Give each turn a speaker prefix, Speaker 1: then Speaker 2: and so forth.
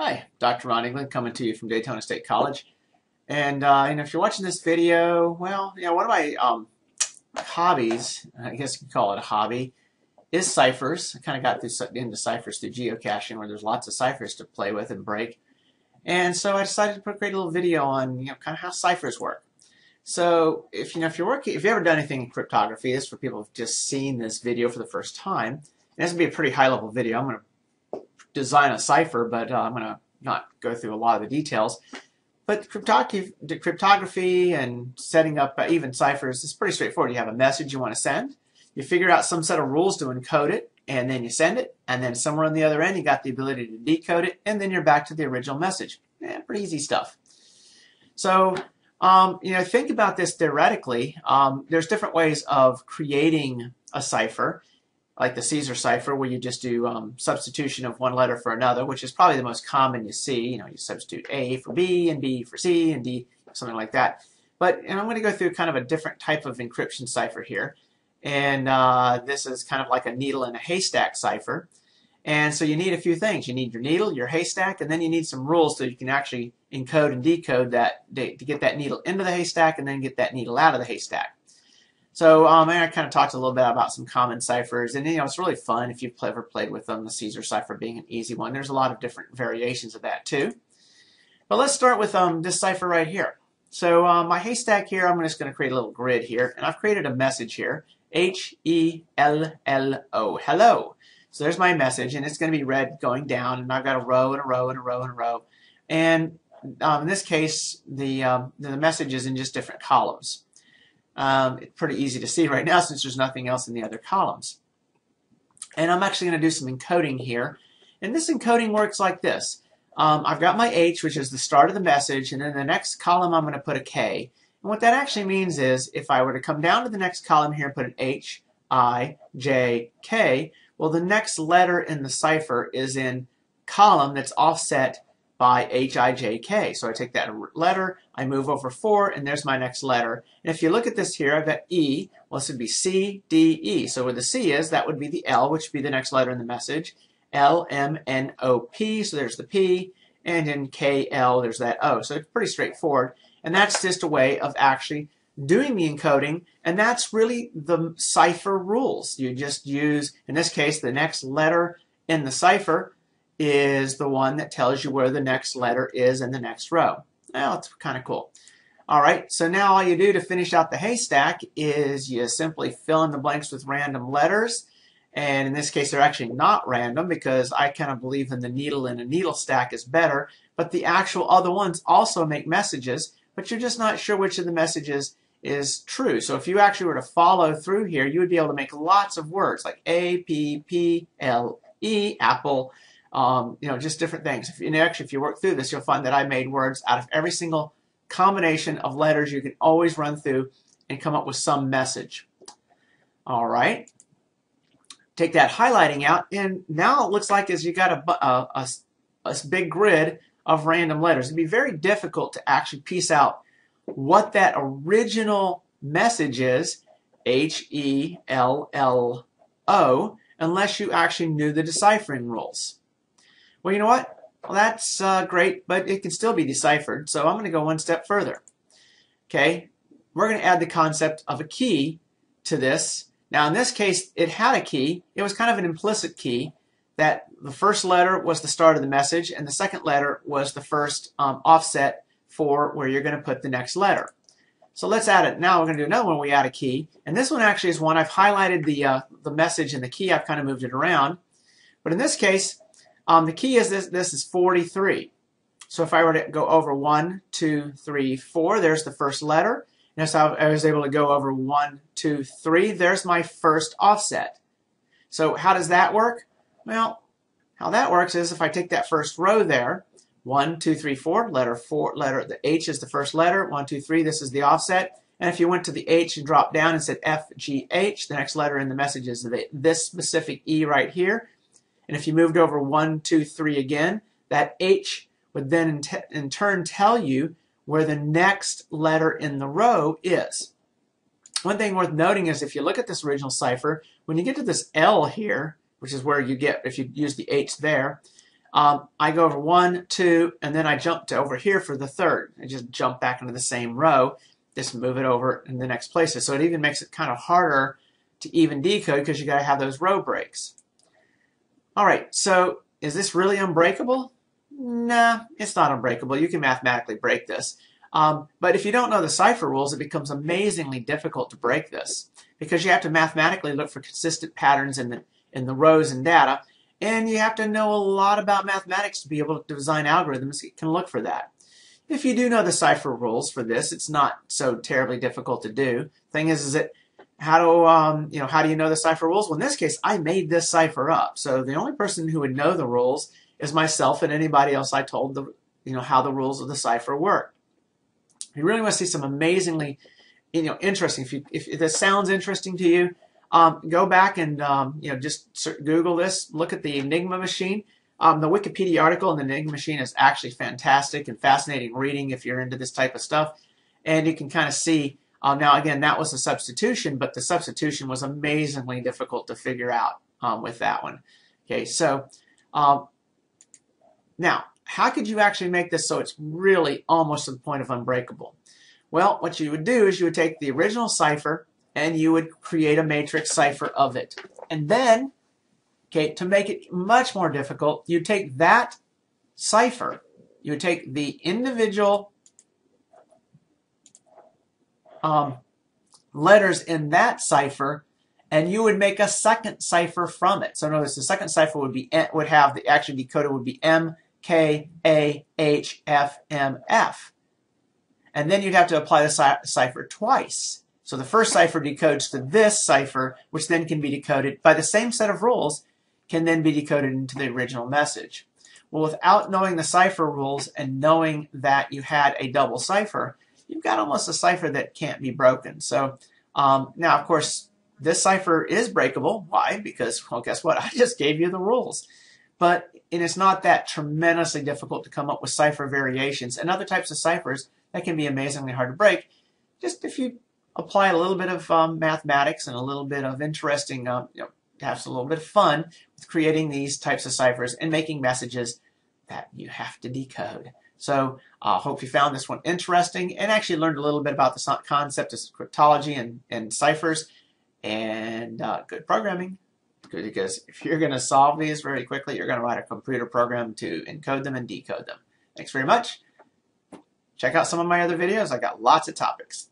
Speaker 1: Hi, Dr. Ron Eaglin coming to you from Daytona State College. And, uh, and if you're watching this video, well, you know, one of my um, hobbies, I guess you could call it a hobby, is ciphers. I kind of got this, into ciphers through geocaching where there's lots of ciphers to play with and break. And so I decided to create a little video on, you know, kind of how ciphers work. So if you know if you're working, if you've ever done anything in cryptography, this is for people who've just seen this video for the first time. And this will be a pretty high level video. I'm going to design a cipher, but uh, I'm going to not go through a lot of the details. But cryptography, and setting up uh, even ciphers is pretty straightforward. You have a message you want to send. You figure out some set of rules to encode it, and then you send it. And then somewhere on the other end, you got the ability to decode it, and then you're back to the original message. Yeah, pretty easy stuff. So um, you know, think about this theoretically. Um, there's different ways of creating a cipher, like the Caesar cipher, where you just do um, substitution of one letter for another, which is probably the most common you see. You know, you substitute A for B and B for C and D, something like that. But and I'm going to go through kind of a different type of encryption cipher here. And uh, this is kind of like a needle in a haystack cipher. And so you need a few things. You need your needle, your haystack, and then you need some rules so you can actually encode and decode that to get that needle into the haystack and then get that needle out of the haystack. So um, I kind of talked a little bit about some common ciphers, and you know it's really fun if you've ever played with them. The Caesar cipher being an easy one. There's a lot of different variations of that too. But let's start with um, this cipher right here. So um, my haystack here, I'm just going to create a little grid here, and I've created a message here. H E L L O. Hello. So there's my message, and it's going to be read going down, and I've got a row and a row and a row and a row. And um, in this case, the, um, the message is in just different columns. Um, it's pretty easy to see right now since there's nothing else in the other columns. And I'm actually going to do some encoding here. And this encoding works like this. Um, I've got my H, which is the start of the message, and in the next column I'm going to put a K. And what that actually means is if I were to come down to the next column here and put an H, I, J, K, well, the next letter in the cipher is in column that's offset by HIJK. So I take that letter, I move over 4, and there's my next letter. And if you look at this here, I've got E. Well, this would be C, D, E. So where the C is, that would be the L, which would be the next letter in the message. L, M, N, O, P. So there's the P. And in K, L, there's that O. So it's pretty straightforward. And that's just a way of actually doing the encoding, and that's really the cipher rules. You just use, in this case, the next letter in the cipher is the one that tells you where the next letter is in the next row. Well, it's kind of cool. All right, so now all you do to finish out the haystack is you simply fill in the blanks with random letters. And in this case, they're actually not random because I kind of believe in the needle in a needle stack is better. But the actual other ones also make messages, but you're just not sure which of the messages is true. So if you actually were to follow through here, you would be able to make lots of words like A, P, P, L, E, apple, um, you know, just different things. If, and actually, if you work through this, you'll find that I made words out of every single combination of letters you can always run through and come up with some message. All right. Take that highlighting out, and now it looks like as you got a, a, a, a big grid of random letters. It'd be very difficult to actually piece out what that original message is, H E L L O, unless you actually knew the deciphering rules. Well, you know what? Well, that's uh, great, but it can still be deciphered, so I'm going to go one step further. Okay, we're going to add the concept of a key to this. Now, in this case, it had a key. It was kind of an implicit key that the first letter was the start of the message, and the second letter was the first um, offset for where you're going to put the next letter. So let's add it. Now we're going to do another one. We add a key. And this one actually is one I've highlighted the, uh, the message and the key. I've kind of moved it around. But in this case, um, the key is this, this is 43. So if I were to go over 1, 2, 3, 4, there's the first letter. And so I was able to go over 1, 2, 3. There's my first offset. So how does that work? Well, how that works is if I take that first row there, one, two, three, four. Letter four. Letter the H is the first letter. One, two, three. This is the offset. And if you went to the H and dropped down and said F, G, H, the next letter in the message is this specific E right here. And if you moved over one, two, three again, that H would then in, in turn tell you where the next letter in the row is. One thing worth noting is if you look at this original cipher, when you get to this L here, which is where you get, if you use the H there, um, I go over one, two, and then I jump to over here for the third. I just jump back into the same row, just move it over in the next places. So it even makes it kind of harder to even decode because you got to have those row breaks. All right, so is this really unbreakable? Nah, it's not unbreakable. You can mathematically break this. Um, but if you don't know the cipher rules, it becomes amazingly difficult to break this because you have to mathematically look for consistent patterns in the, in the rows and data, and you have to know a lot about mathematics to be able to design algorithms that can look for that. If you do know the cipher rules for this, it's not so terribly difficult to do. Thing is, is that how do um, you know how do you know the cipher rules? Well, in this case, I made this cipher up, so the only person who would know the rules is myself and anybody else I told the you know how the rules of the cipher work. You really want to see some amazingly you know interesting. If, you, if, if this sounds interesting to you, um, go back and um, you know just Google this. Look at the Enigma machine. Um, the Wikipedia article on the Enigma machine is actually fantastic and fascinating reading if you're into this type of stuff, and you can kind of see um, now, again, that was a substitution, but the substitution was amazingly difficult to figure out um, with that one. Okay, so um, now, how could you actually make this so it's really almost to the point of unbreakable? Well, what you would do is you would take the original cipher and you would create a matrix cipher of it. And then, okay, to make it much more difficult, you take that cipher, you would take the individual um, letters in that cipher, and you would make a second cipher from it. So notice the second cipher would be would have the actually decoded would be M K A H F M F, and then you'd have to apply the cipher twice. So the first cipher decodes to this cipher, which then can be decoded by the same set of rules, can then be decoded into the original message. Well, without knowing the cipher rules and knowing that you had a double cipher, you've got almost a cipher that can't be broken. So um, now, of course, this cipher is breakable. Why? Because, well, guess what? I just gave you the rules. But and it's not that tremendously difficult to come up with cipher variations and other types of ciphers that can be amazingly hard to break. Just if you apply a little bit of um, mathematics and a little bit of interesting, uh, you know, have a little bit of fun with creating these types of ciphers and making messages that you have to decode. So I uh, hope you found this one interesting and actually learned a little bit about the concept of cryptology and, and ciphers and uh, good programming. Because if you're going to solve these very quickly, you're going to write a computer program to encode them and decode them. Thanks very much. Check out some of my other videos. I got lots of topics.